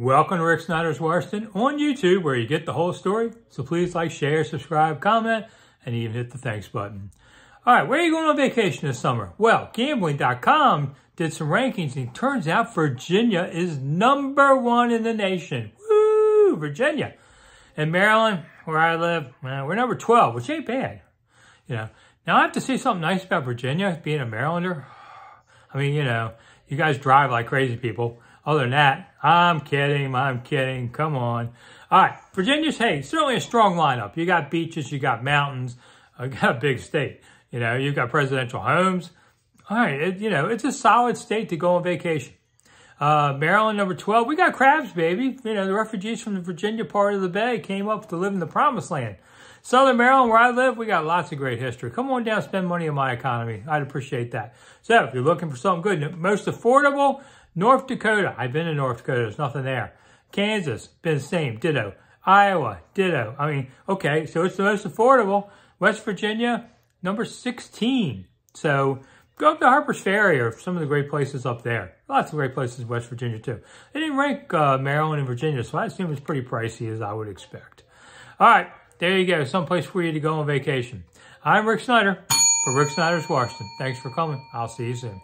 Welcome to Rick Snider's Washington on YouTube where you get the whole story. So please like, share, subscribe, comment, and even hit the thanks button. All right, where are you going on vacation this summer? Well, gambling.com did some rankings and it turns out Virginia is number one in the nation. Woo, Virginia. And Maryland, where I live, well, we're number 12, which ain't bad. You know, now I have to say something nice about Virginia, being a Marylander. I mean, you know, you guys drive like crazy people. Other than that, I'm kidding, I'm kidding, come on. All right, Virginia's, hey, certainly a strong lineup. You got beaches, you got mountains, you got a big state. You know, you've got presidential homes. All right, it, you know, it's a solid state to go on vacation. Uh, Maryland, number 12, we got crabs, baby. You know, the refugees from the Virginia part of the bay came up to live in the promised land. Southern Maryland, where I live, we got lots of great history. Come on down, spend money on my economy. I'd appreciate that. So if you're looking for something good, most affordable, North Dakota. I've been to North Dakota. There's nothing there. Kansas, been the same. Ditto. Iowa, ditto. I mean, okay, so it's the most affordable. West Virginia, number 16. So go up to Harper's Ferry or some of the great places up there. Lots of great places in West Virginia, too. They didn't rank uh, Maryland and Virginia, so I assume it's pretty pricey, as I would expect. All right, there you go. Someplace for you to go on vacation. I'm Rick Snider for Rick Snider's Washington. Thanks for coming. I'll see you soon.